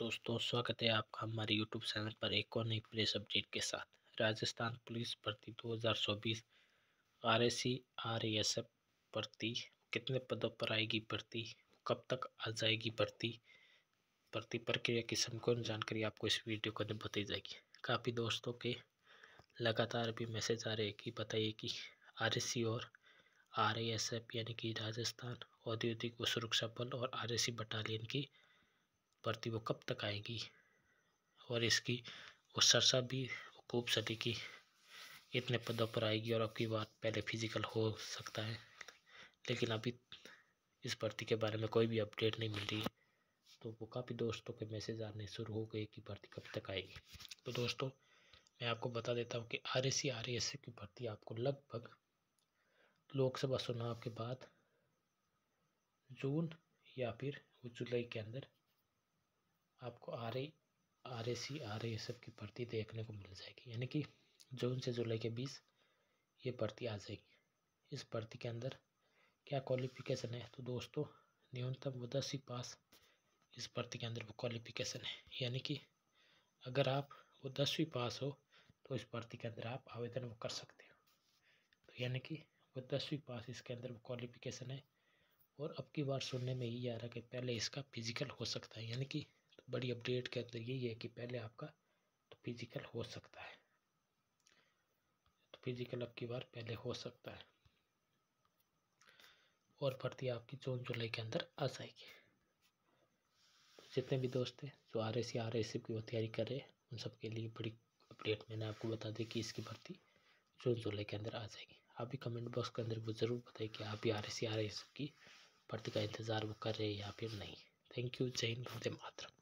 दोस्तों, स्वागत है आपका हमारे यूट्यूब चैनल पर एक और नई प्रेस अपडेट के साथ। राजस्थान पुलिस भर्ती 2024 आरएससी आरएएसएफ भर्ती, कितने पदों पर आएगी भर्ती, कब तक आ जाएगी भर्ती भर्ती प्रक्रिया की संपूर्ण जानकारी आपको इस वीडियो को बताई जाएगी? काफ़ी दोस्तों के लगातार भी मैसेज आ रहे हैं कि बताइए कि आर और आर यानी कि राजस्थान औद्योगिक सुरक्षा बल और आरएससी बटालियन की भर्ती वो कब तक आएगी? और इसकी, वो सरसा भी खूब सटी की इतने पदों पर आएगी और आपकी बात पहले फ़िज़िकल हो सकता है। लेकिन अभी इस भर्ती के बारे में कोई भी अपडेट नहीं मिल रही। है तो वो काफ़ी दोस्तों के मैसेज आने शुरू हो गए कि भर्ती कब तक आएगी। तो दोस्तों, मैं आपको बता देता हूँ कि आर सी आर एस की भर्ती आपको लगभग लोकसभा चुनाव के बाद जून या फिर जुलाई के अंदर आपको R A R A C R A सब की भर्ती देखने को मिल जाएगी। यानी कि जून से जुलाई के बीच ये भर्ती आ जाएगी। इस भर्ती के अंदर क्या क्वालिफिकेशन है? तो दोस्तों, न्यूनतम वो दसवीं पास इस भर्ती के अंदर वो क्वालिफिकेशन है। यानी कि अगर आप वो दसवीं पास हो तो इस भर्ती के अंदर आप आवेदन वो कर सकते हो। तो यानी कि वो दसवीं पास इसके अंदर वो क्वालिफिकेशन है। और अब की बार सुनने में यही आ रहा है कि पहले इसका फ़िज़िकल हो सकता है। यानी कि बड़ी अपडेट के अंदर यही है कि पहले आपका तो फ़िज़िकल हो सकता है। तो फ़िज़िकल अब की बार पहले हो सकता है। और भर्ती आपकी जून, जुलाई के अंदर आ जाएगी। तो जितने भी दोस्त हैं जो आर एस आर एस की तैयारी कर रहे हैं, उन सब के लिए बड़ी अपडेट मैंने आपको बता दी कि इसकी भर्ती जून, जुलाई के अंदर आ जाएगी। आप भी कमेंट बॉक्स के अंदर वो ज़रूर बताइए कि आप भी आर एस आर एस की भर्ती का इंतज़ार वो कर रहे हैं या फिर नहीं। थैंक यू जय हिंद, वंदे मातरम।